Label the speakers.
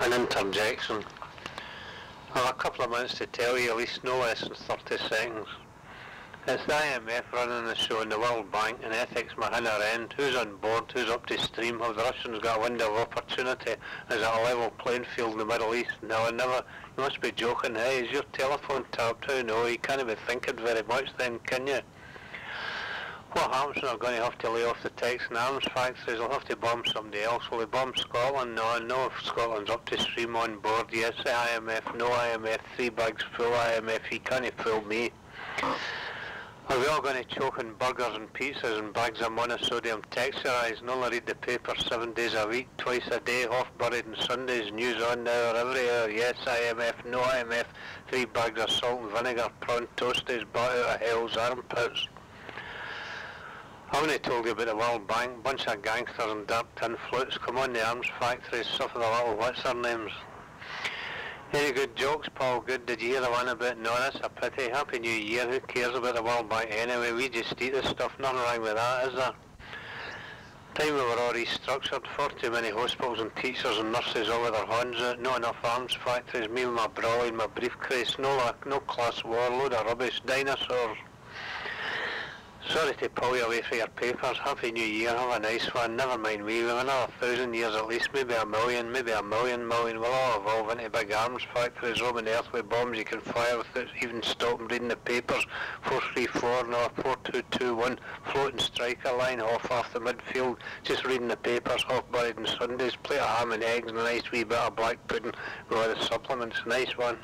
Speaker 1: an interjection. I have a couple of minutes to tell you, at least no less than 30 seconds. It's the IMF running the show and the World Bank and ethics Mahina end. Who's on board? Who's up to stream? Have the Russians got a window of opportunity? Is it a level playing field in the Middle East? No, I never. You must be joking. Hey, is your telephone tapped? Oh no, you can't be thinking very much then, can you? When they're going to have to lay off the Texan arms factories? They'll have to bomb somebody else. Will they bomb Scotland? No, I know if Scotland's up to stream on board. Yes, the IMF, no IMF, three bags full IMF, he can't fool me. Are we all going to choke on burgers and pizzas and bags of monosodium texturized and only read the paper seven days a week, twice a day, half buried on Sundays, news on now every hour, yes IMF, no IMF, three bags of salt and vinegar, prawn toasties bought out of hell's armpits. Only told you about the World Bank, bunch of gangsters and dirt tin flutes, come on the arms factories, suffer the little what's their names. Any good jokes, Paul? Good. Did you hear the one about no, that's a pity. Happy New Year. Who cares about the World Bank anyway? We just eat this stuff. Nothing wrong with that, is there? Time we were all restructured, far too many hospitals and teachers and nurses all with their horns out, not enough arms factories, me with my and my briefcase, no, no class war, load of rubbish, dinosaurs. Sorry to pull you away for your papers. Happy New Year. Have a nice one. Never mind me. We've another thousand years at least, maybe a million, maybe a million million. We'll all evolve into big arms factories, roaming earth with bombs you can fire without even stopping reading the papers. 434, no, 4221, floating striker line off off the midfield, just reading the papers, half buried in Sundays, plate of ham and eggs and a nice wee bit of black pudding with the supplements. Nice one.